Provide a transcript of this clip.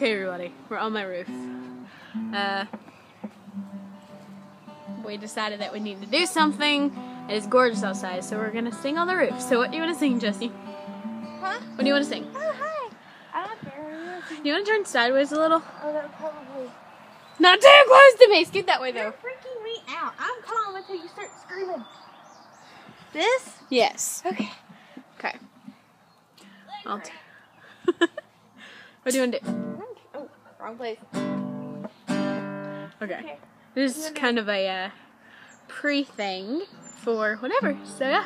Okay, everybody, we're on my roof. Uh, we decided that we need to do something. It is gorgeous outside, so we're gonna sing on the roof. So, what do you want to sing, Jesse? Huh? What do you want to sing? Oh, hi. I don't care. Do you want to turn sideways a little? Oh, that probably. Not too close to me. Scoot that way, though. You're freaking me out. I'm calm until you start screaming. This? Yes. Okay. Okay. I'll t- what do you want to do? Wrong place. Okay. Okay. This is kind of a uh, pre thing for whatever. So yeah.